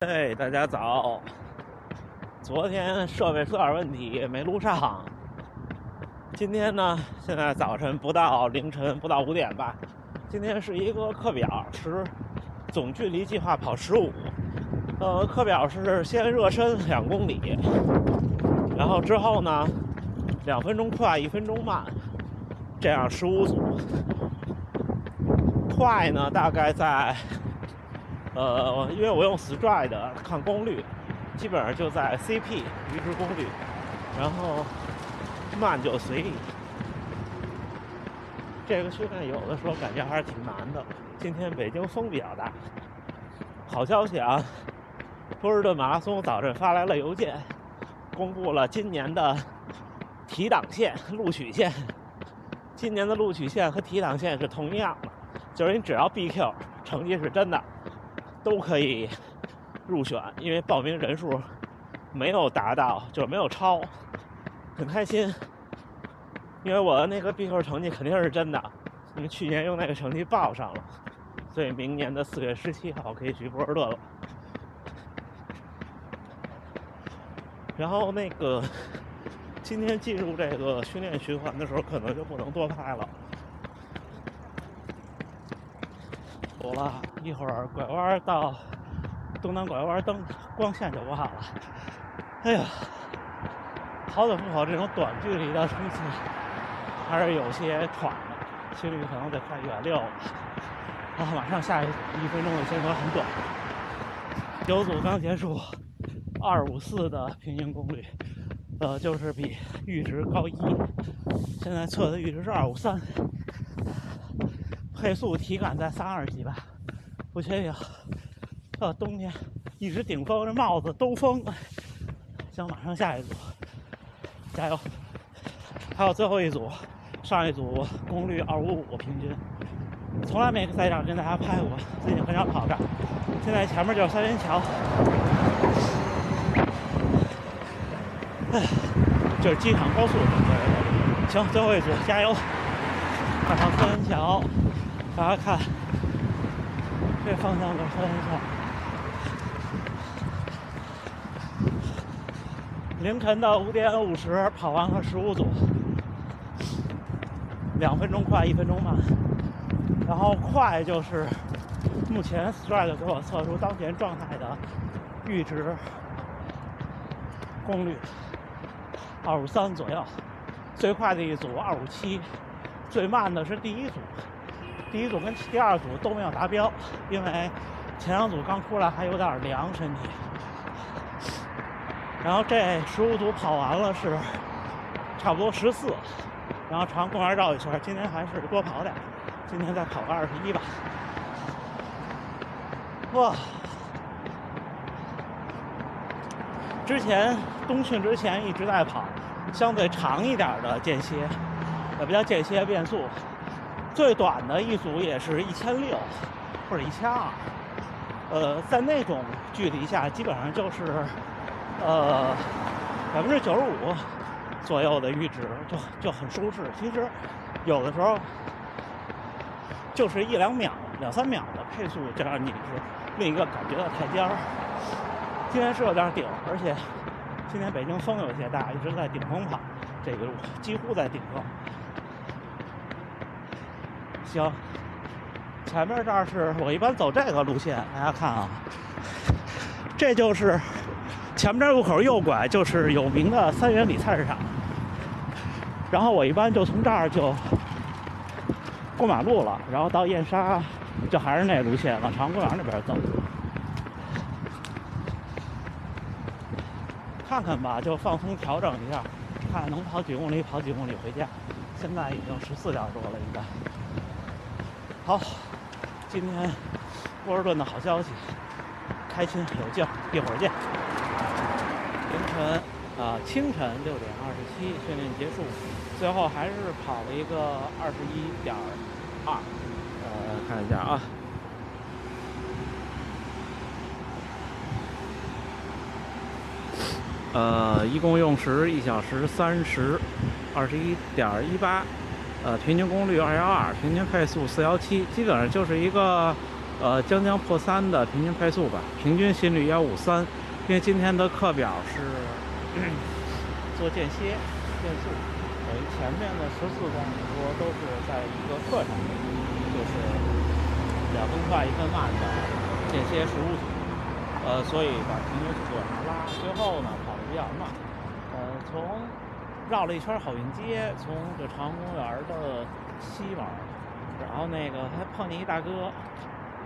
哎，大家早！昨天设备出点问题，没录上。今天呢，现在早晨不到凌晨不到五点吧。今天是一个课表，是总距离计划跑十五。呃，课表是先热身两公里，然后之后呢，两分钟快，一分钟慢，这样十五组。快呢，大概在。呃，因为我用 Stride 看功率，基本上就在 CP 阈值功率，然后慢就随意。这个训练有的时候感觉还是挺难的。今天北京风比较大。好消息啊，波士顿马拉松早晨发来了邮件，公布了今年的提档线、录取线。今年的录取线和提档线是同样的，就是你只要 BQ 成绩是真的。都可以入选，因为报名人数没有达到，就是没有超，很开心。因为我的那个 BQ 成绩肯定是真的，因为去年用那个成绩报上了，所以明年的四月十七号可以去波尔顿了。然后那个今天进入这个训练循环的时候，可能就不能多拍了。走了一会儿，拐弯到东南拐弯灯光线就不好了。哎呀，跑走不跑这种短距离的冲刺，还是有些喘的，心率可能得快一百六了。啊，马上下一一分钟的间隔很短。九组刚结束，二五四的平均功率，呃，就是比阈值高一。现在测的阈值是二五三。配速体感在三二级吧，不确定。呃，冬天一直顶风，这帽子兜风。行，马上下一组，加油！还有最后一组，上一组功率二五五平均，从来没在这儿跟大家拍过，最近很少跑这儿。现在前面就是三元桥，哎，就是机场高速。行，最后一组，加油！快上三元桥。大家看，这方向的三元桥，凌晨的五点五十跑完了十五组，两分钟快，一分钟慢。然后快就是目前 Stride 给我测出当前状态的阈值功率二五三左右，最快的一组二五七，最慢的是第一组。第一组跟第二组都没有达标，因为前两组刚出来还有点凉身体。然后这十五组跑完了是差不多十四，然后朝公园绕一圈。今天还是多跑点，今天再跑个二十一吧。哇！之前冬训之前一直在跑相对长一点的间歇，也不叫间歇变速。最短的一组也是一千六或者一千二，呃，在那种距离下，基本上就是呃百分之九十五左右的阈值，就就很舒适。其实有的时候就是一两秒、两三秒的配速，就让你是另一个感觉到台阶儿。今天是有点顶，而且今天北京风有些大，一直在顶风跑，这个几乎在顶风。行，前面这儿是我一般走这个路线，大家看啊，这就是前面这路口右拐就是有名的三元里菜市场，然后我一般就从这儿就过马路了，然后到燕莎就还是那路线往长安公园那边走，看看吧，就放松调整一下，看能跑几公里跑几公里回家。现在已经十四点多了，应该。好，今天波士顿的好消息，开心有劲，一会儿见。凌晨啊，清晨六点二十七，训练结束，最后还是跑了一个二十一点二。呃，看一下啊，呃，一共用时一小时三十二十一点一八。呃，平均功率二幺二，平均配速四幺七，基本上就是一个呃，将将破三的平均配速吧，平均心率幺五三。因为今天的课表是做间歇变速，等于前面的十四公里多都是在一个课上，就是两分快一分慢的间歇十五组，呃，所以把平均速度往上拉。最后呢，跑得比较慢，呃，从绕了一圈好运街，从这朝阳公园的西门，然后那个还碰见一大哥。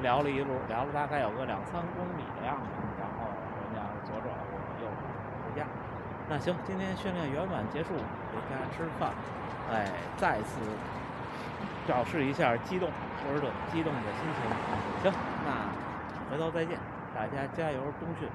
聊了一路，聊了大概有个两三公里的样子，然后人家左转，我右回家。那行，今天训练圆满结束，回家吃饭。哎，再次表示一下激动，或者激动的心情。行，那回头再见，大家加油，冬训。